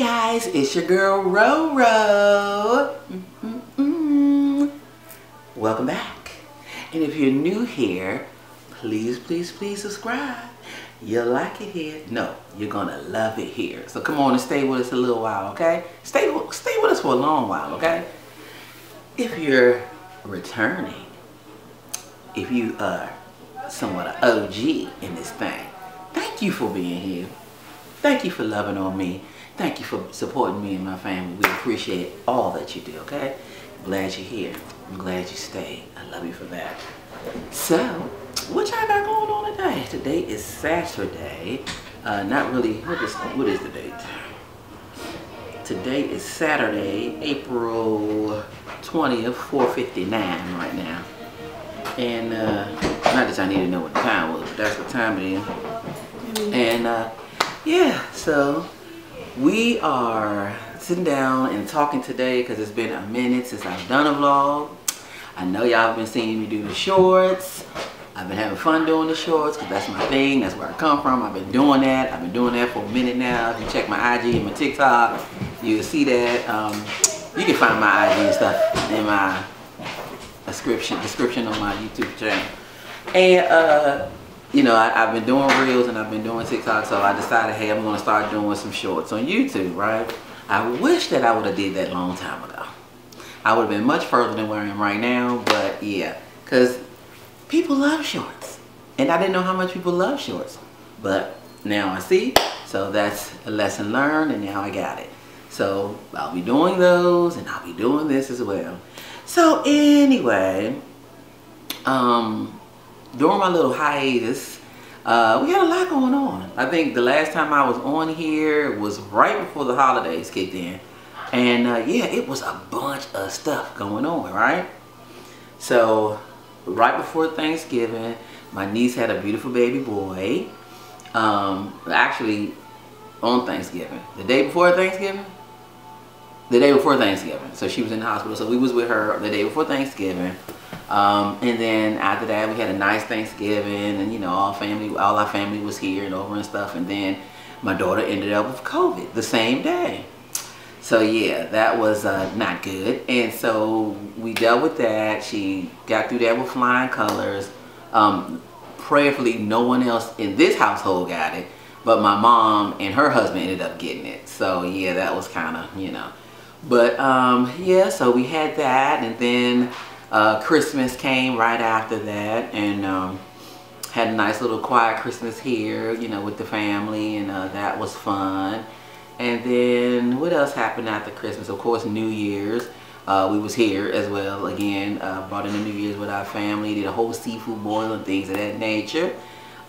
guys, it's your girl Roro. Welcome back. And if you're new here, please, please, please subscribe. You'll like it here. No, you're gonna love it here. So come on and stay with us a little while, okay? Stay, stay with us for a long while, okay? If you're returning, if you are somewhat an OG in this thing, thank you for being here. Thank you for loving on me. Thank you for supporting me and my family. We appreciate all that you do, okay? I'm glad you're here. I'm glad you stayed. I love you for that. So, what y'all got going on today? Today is Saturday. Uh, not really, what is, what is the date? Today is Saturday, April 20th, 4.59 right now. And, uh, not that I need to know what the time was, but that's what time it is. And, uh, yeah, so we are sitting down and talking today because it's been a minute since I've done a vlog. I know y'all have been seeing me do the shorts. I've been having fun doing the shorts because that's my thing. That's where I come from. I've been doing that. I've been doing that for a minute now. If you check my IG and my TikTok, you'll see that. Um, you can find my IG and stuff in my description description on my YouTube channel. And uh, you know, I, have been doing reels and I've been doing TikTok, so I decided, hey, I'm going to start doing some shorts on YouTube, right? I wish that I would have did that long time ago. I would have been much further than where I am right now, but yeah, because people love shorts. And I didn't know how much people love shorts, but now I see, so that's a lesson learned, and now I got it. So I'll be doing those, and I'll be doing this as well. So anyway, um, during my little hiatus, uh, we had a lot going on. I think the last time I was on here was right before the holidays kicked in. And uh, yeah, it was a bunch of stuff going on, right? So right before Thanksgiving, my niece had a beautiful baby boy. Um, actually, on Thanksgiving. The day before Thanksgiving? The day before Thanksgiving. So she was in the hospital. So we was with her the day before Thanksgiving. Um, and then after that, we had a nice Thanksgiving, and you know, all family, all our family was here and over and stuff. And then my daughter ended up with COVID the same day. So yeah, that was uh, not good. And so we dealt with that. She got through that with flying colors. Um, prayerfully, no one else in this household got it, but my mom and her husband ended up getting it. So yeah, that was kind of, you know. But um, yeah, so we had that, and then uh, Christmas came right after that and um, had a nice little quiet Christmas here, you know, with the family and uh, that was fun. And then what else happened after Christmas? Of course, New Year's. Uh, we was here as well again, uh, brought in the New Year's with our family, did a whole seafood boil and things of that nature.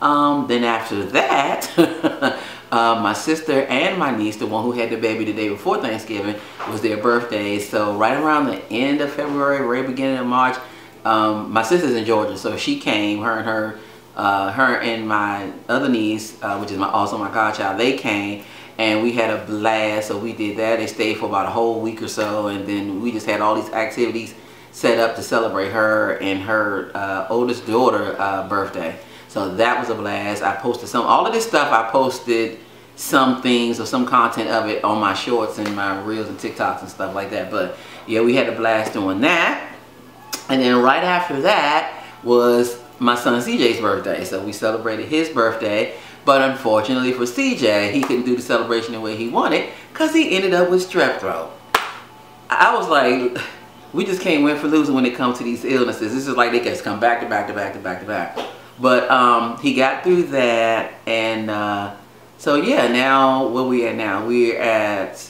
Um, then after that, Uh, my sister and my niece, the one who had the baby the day before Thanksgiving, was their birthday. So right around the end of February, very beginning of March, um, my sister's in Georgia, so she came, her and her, uh, her and my other niece, uh, which is my, also my godchild, they came and we had a blast. So we did that. They stayed for about a whole week or so, and then we just had all these activities set up to celebrate her and her uh, oldest daughter uh, birthday. So that was a blast. I posted some, all of this stuff I posted some things or some content of it on my shorts and my reels and TikToks and stuff like that. But yeah, we had a blast doing that. And then right after that was my son CJ's birthday. So we celebrated his birthday. But unfortunately for CJ, he couldn't do the celebration the way he wanted because he ended up with strep throat. I was like, we just can't win for losing when it comes to these illnesses. This is like they just come back to back to back to back to back. But um, he got through that, and uh, so yeah, now where we at now? We're at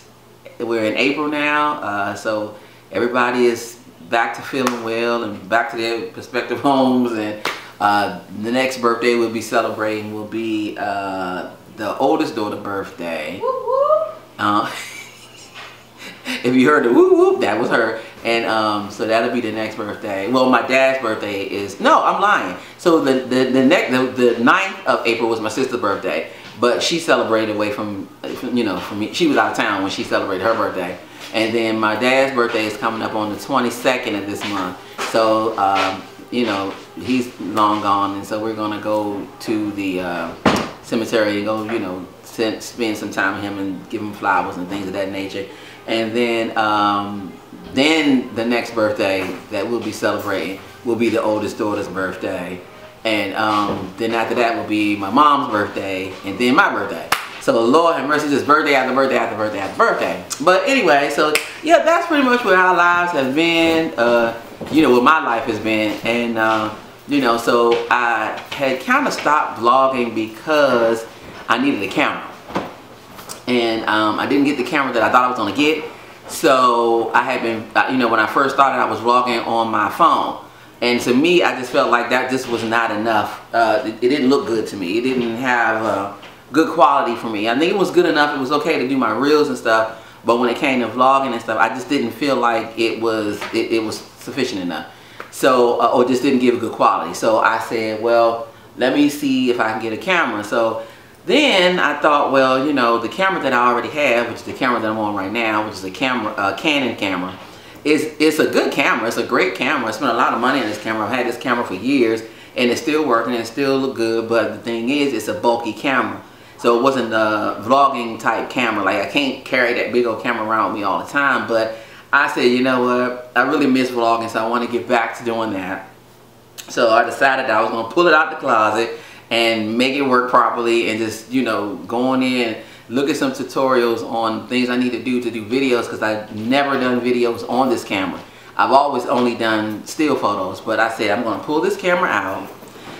we're in April now, uh, so everybody is back to feeling well and back to their prospective homes, and uh, the next birthday we'll be celebrating will be uh, the oldest daughter birthday. Uh, if you heard the whoop whoop, that was her. And um, so that'll be the next birthday. Well, my dad's birthday is, no, I'm lying. So the, the, the, next, the, the 9th of April was my sister's birthday. But she celebrated away from, you know, from me. She was out of town when she celebrated her birthday. And then my dad's birthday is coming up on the 22nd of this month. So, um, you know, he's long gone. And so we're going to go to the uh, cemetery and go, you know, spend some time with him and give him flowers and things of that nature. And then, um, then the next birthday that we'll be celebrating will be the oldest daughter's birthday. And um, then after that will be my mom's birthday and then my birthday. So Lord have mercy, just birthday after birthday after birthday after birthday. But anyway, so yeah, that's pretty much where our lives have been. Uh, you know, what my life has been. And, uh, you know, so I had kind of stopped vlogging because I needed a camera. And um, I didn't get the camera that I thought I was to get. So I had been, uh, you know, when I first started, I was vlogging on my phone. And to me, I just felt like that just was not enough. Uh, it, it, didn't look good to me. It didn't have uh, good quality for me. I think it was good enough. It was okay to do my reels and stuff. But when it came to vlogging and stuff, I just didn't feel like it was it, it was sufficient enough. So, uh, or just didn't give a good quality. So I said, well, let me see if I can get a camera. So then I thought, well, you know, the camera that I already have, which is the camera that I'm on right now, which is a camera, uh, Canon camera, is it's a good camera. It's a great camera. I spent a lot of money on this camera. I've had this camera for years, and it's still working and it still look good. But the thing is, it's a bulky camera. So it wasn't a vlogging type camera. Like I can't carry that big old camera around with me all the time. But I said, you know what? I really miss vlogging, so I want to get back to doing that. So I decided I was going to pull it out the closet and make it work properly and just, you know, go on in look at some tutorials on things I need to do to do videos because I've never done videos on this camera. I've always only done still photos, but I said I'm going to pull this camera out.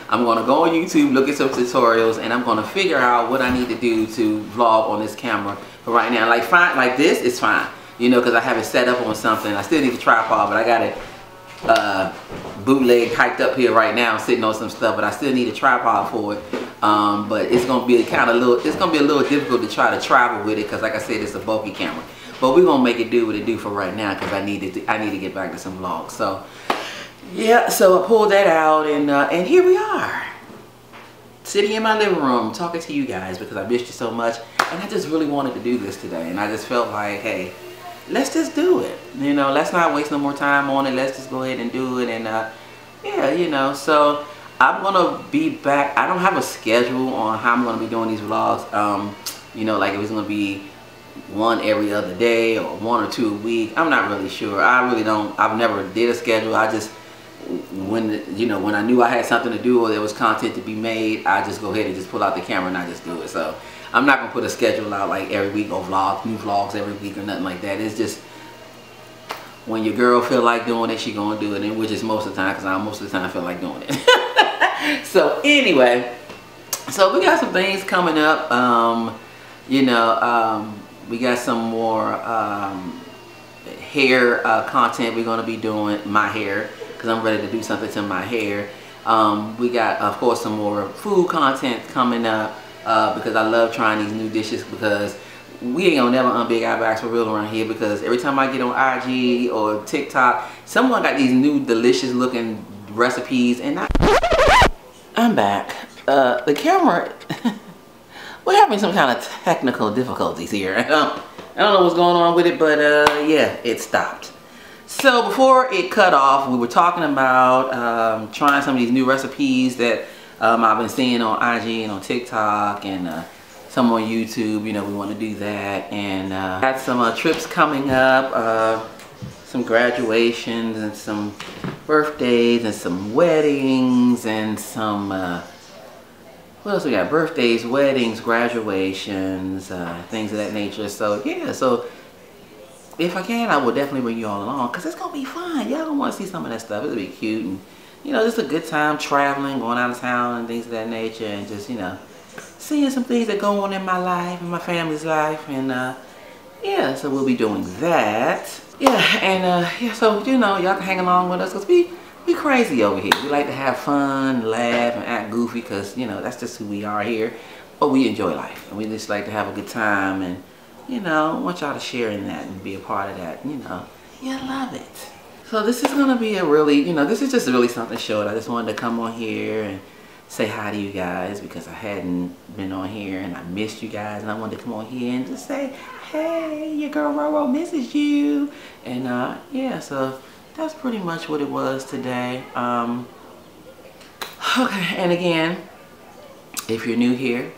I'm going to go on YouTube, look at some tutorials, and I'm going to figure out what I need to do to vlog on this camera. But right now, like fine, like this, is fine. You know, because I have it set up on something. I still need a tripod, but I got it uh, bootleg hiked up here right now, sitting on some stuff. But I still need a tripod for it. Um, but it's gonna be kind of little. It's gonna be a little difficult to try to travel with it because, like I said, it's a bulky camera. But we're gonna make it do what it do for right now because I need to. I need to get back to some vlogs. So yeah, so I pulled that out and uh, and here we are, sitting in my living room talking to you guys because I missed you so much, and I just really wanted to do this today, and I just felt like, hey, let's just do it. You know, let's not waste no more time on it. Let's just go ahead and do it, and uh, yeah, you know, so. I'm gonna be back. I don't have a schedule on how I'm gonna be doing these vlogs. Um, you know, like if it's gonna be one every other day or one or two a week. I'm not really sure. I really don't. I've never did a schedule. I just when you know when I knew I had something to do or there was content to be made, I just go ahead and just pull out the camera and I just do it. So I'm not gonna put a schedule out like every week or vlog, new vlogs every week or nothing like that. It's just when your girl feel like doing it, she gonna do it, and which is most of the time because I most of the time feel like doing it. so anyway, so we got some things coming up. Um, you know, um, we got some more um, hair uh, content we're to be doing, my hair, because I'm ready to do something to my hair. Um, we got, of course, some more food content coming up uh, because I love trying these new dishes because we ain't gonna never unbig our backs for real around here because every time I get on IG or TikTok, someone got these new delicious looking recipes and I I'm back. Uh, the camera, we're having some kind of technical difficulties here. I don't, I don't know what's going on with it, but uh, yeah, it stopped. So before it cut off, we were talking about um, trying some of these new recipes that um, I've been seeing on IG and on TikTok and uh, some on YouTube. You know, we want to do that. And uh, got some uh, trips coming up, uh, some graduations and some birthdays and some weddings and some, uh, what else we got? Birthdays, weddings, graduations, uh, things of that nature. So yeah, so if I can, I will definitely bring you all along because it's going to be fun. Y'all going to want to see some of that stuff. It'll be cute and, you know, just a good time traveling, going out of town and things of that nature and just, you know, seeing some things that go on in my life and my family's life and, uh, yeah, so we'll be doing that yeah, and uh, yeah, so you know, y'all can hang along with us because we we crazy over here. We like to have fun, laugh, and act goofy because you know that's just who we are here. But we enjoy life, and we just like to have a good time, and you know, want y'all to share in that and be a part of that. You know, you love it. So this is gonna be a really, you know, this is just really something short. I just wanted to come on here and say hi to you guys because I hadn't been on here and I missed you guys and I wanted to come on here and just say hey, your girl Roro misses you. And uh, yeah, so that's pretty much what it was today. Um, okay, and again, if you're new here,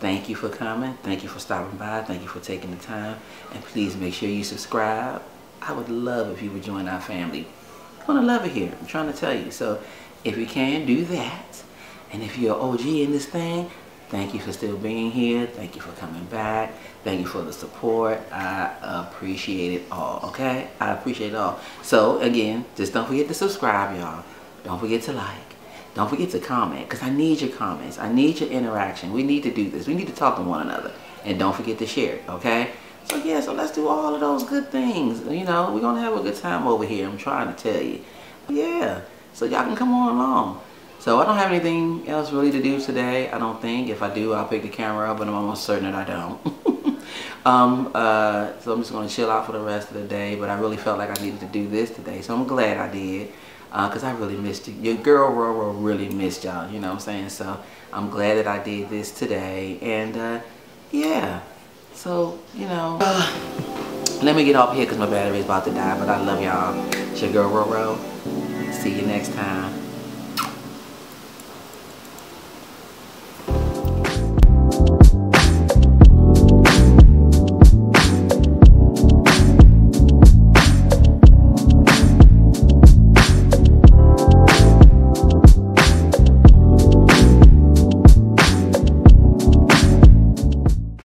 Thank you for coming. Thank you for stopping by. Thank you for taking the time. And please make sure you subscribe. I would love if you would join our family. I'm gonna love it here. I'm trying to tell you. So if you can, do that. And if you're OG in this thing, thank you for still being here. Thank you for coming back. Thank you for the support. I appreciate it all, okay? I appreciate it all. So again, just don't forget to subscribe, y'all. Don't forget to like. Don't forget to comment because I need your comments. I need your interaction. We need to do this. We need to talk to one another. And don't forget to share okay? So yeah, so let's do all of those good things. You know, we're to have a good time over here. I'm trying to tell you. Yeah, so y'all can come on along. So I don't have anything else really to do today, I don't think. If I do, I'll pick the camera up, but I'm almost certain that I don't. um, uh, so I'm just to chill out for the rest of the day, but I really felt like I needed to do this today, so I'm glad I did uh, I really missed you. Your girl Roro really missed y'all, you know what I'm saying? So I'm glad that I did this today. And uh, yeah, so, you know, let me get off here because my battery is about to die. But I love y'all. It's your girl Roro. See you next time.